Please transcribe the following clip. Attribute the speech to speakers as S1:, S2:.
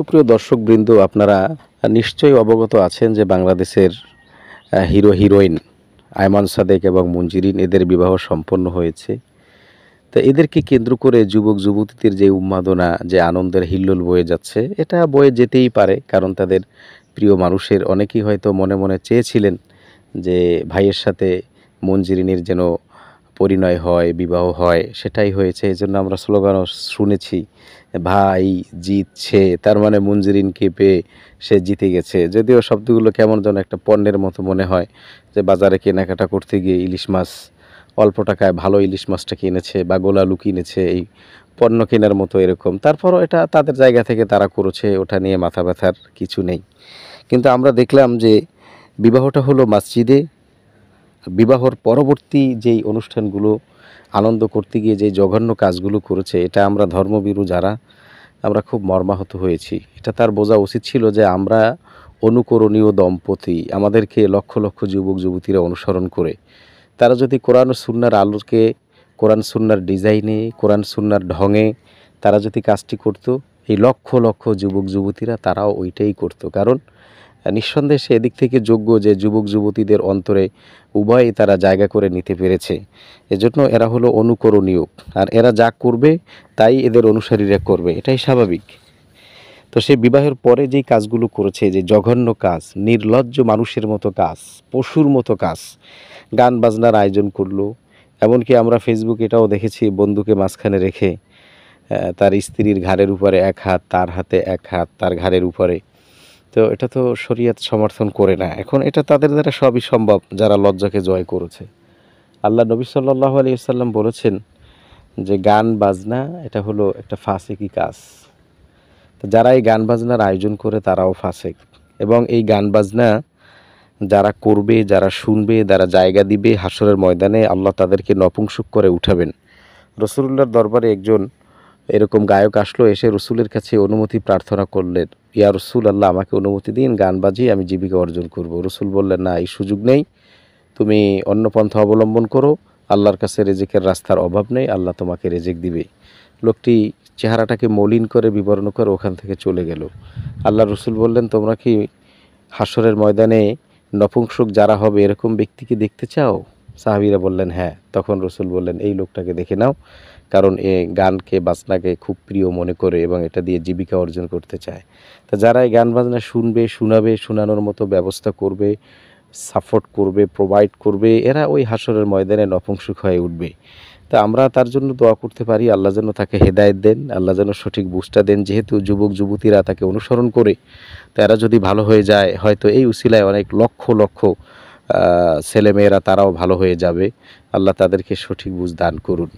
S1: সুপ্রিয় দর্শকবৃন্দ, আপনারা নিশ্চয়ই অবগত আছেন যে বাংলাদেশের হিরো, হিরোইন আয়মান সাদেক এবং মঞ্জিরিন এদের বিবাহ সম্পন্ন হয়েছে। তো এদেরকে কেন্দ্র করে যুবক, যুবতীদের যে উন্মাদনা, যে আনন্দের হিল্লোল বয়ে যাচ্ছে, এটা বয়ে যেতেই পারে, কারণ তাদের প্রিয় মানুষের অনেকেই হয়তো মনে মনে চেয়েছিলেন যে ভাইয়ের সাথে মঞ্জিরিনীর যেন পরিণয় হয়, বিবাহ হয়, সেটাই হয়েছে। এই জন্য আমরা স্লোগানও শুনেছি, ভাই জিতছে। তার মানে মঞ্জিরিনকে পেয়ে সে জিতে গেছে। যদিও শব্দগুলো কেমন যেন একটা পণ্যের মতো মনে হয়, যে বাজারে কেনাকাটা করতে গিয়ে ইলিশ মাছ, অল্প টাকায় ভালো ইলিশ মাছটা কিনেছে বা গোলালু কিনেছে এই পণ্য কেনার মতো এরকম। তারপরও এটা তাদের জায়গা থেকে তারা করেছে, ওটা নিয়ে মাথা ব্যথার কিছু নেই। কিন্তু আমরা দেখলাম যে বিবাহটা হলো মসজিদে বিবাহর পরবর্তী যেই অনুষ্ঠানগুলো, আনন্দ করতে গিয়ে যে জঘন্য কাজগুলো করেছে, এটা আমরা ধর্মবিরু যারা, আমরা খুব মর্মাহত হয়েছি। এটা তার বোঝা উচিত ছিল যে আমরা অনুকরণীয় দম্পতি, আমাদেরকে লক্ষ লক্ষ যুবক যুবতীরা অনুসরণ করে। তারা যদি কোরআন সুন্নার আলোকে, কোরআন সুন্নার ডিজাইনে, কোরআন সুন্নার ঢঙে তারা যদি কাজটি করত, এই লক্ষ লক্ষ যুবক যুবতীরা তারাও ওইটাই করত। কারণ নিঃসন্দেহে সে এদিক থেকে যোগ্য যে যুবক যুবতীদের অন্তরে উভয়ই তারা জায়গা করে নিতে পেরেছে। এজন্য এরা হলো অনুকরণীয়। আর এরা যা করবে, তাই এদের অনুসারীরা করবে। এটাই স্বাভাবিক। তো সে বিবাহের পরে যেই কাজগুলো করেছে, যে জঘন্য কাজ, নির্লজ্জ মানুষের মতো কাজ, পশুর মতো কাজ, গান বাজনার আয়োজন করল, এমনকি আমরা ফেসবুক এটাও দেখেছি বন্ধুকে মাঝখানে রেখে তার স্ত্রীর ঘাড়ের উপরে এক হাত, তার হাতে এক হাত, তার ঘাড়ের উপরে তো এটা তো শরীয়ত সমর্থন করে না। এখন এটা তাদের দ্বারা সবই সম্ভব যারা লজ্জাকে জয় করেছে। আল্লাহ নবী সাল্লাহ আলী সাল্লাম বলেছেন যে গান বাজনা, এটা হলো একটা ফাঁসেকি কাজ। তো যারা এই গান বাজনার আয়োজন করে, তারাও ফাঁসেক। এবং এই গান বাজনা যারা করবে, যারা শুনবে, যারা জায়গা দিবে হাসরের ময়দানে, আল্লাহ তাদেরকে নপুংসুক করে উঠাবেন। রসুল্লাহর দরবারে একজন এরকম গায়ক আসলো, এসে রসুলের কাছে অনুমতি প্রার্থনা করলেন। ইয়া রসুল আল্লাহ, আমাকে অনুমতি দিন, গান বাজিয়ে আমি জীবিকা অর্জন করব। রসুল বললেন, না, এই সুযোগ নেই। তুমি অন্য পন্থা অবলম্বন করো। আল্লাহর কাছে রেজেকের রাস্তার অভাব নেই। আল্লাহ তোমাকে রেজেক দিবে। লোকটি চেহারাটাকে মলিন করে বিবরণ করে ওখান থেকে চলে গেল। আল্লাহ রসুল বললেন, তোমরা কি হাসরের ময়দানে নপুংসক যারা হবে, এরকম ব্যক্তিকে দেখতে চাও? সাহাবিরা বললেন হ্যাঁ। তখন রসুল বললেন, এই লোকটাকে দেখে নাও, কারণ এ গানকে, বাজনাকে খুব প্রিয় মনে করে এবং এটা দিয়ে জীবিকা অর্জন করতে চায়। তা যারা এই গান, বাজনা শুনবে, শোনাবে, শোনানোর মতো ব্যবস্থা করবে, সাপোর্ট করবে, প্রোভাইড করবে, এরা ওই হাসরের ময়দানে নপুংসক হয়ে উঠবে। তা আমরা তার জন্য দোয়া করতে পারি, আল্লাহ যেন তাকে হেদায়েত দেন, আল্লাহ যেন সঠিক বুঝটা দেন। যেহেতু যুবক, যুবতীরা তাকে অনুসরণ করে, তারা যদি ভালো হয়ে যায়, হয়তো এই উসিলায় অনেক লক্ষ লক্ষ ছেলেমেয়েরা তারাও ভালো হয়ে যাবে। আল্লাহ তাদেরকে সঠিক বুঝ দান করুন।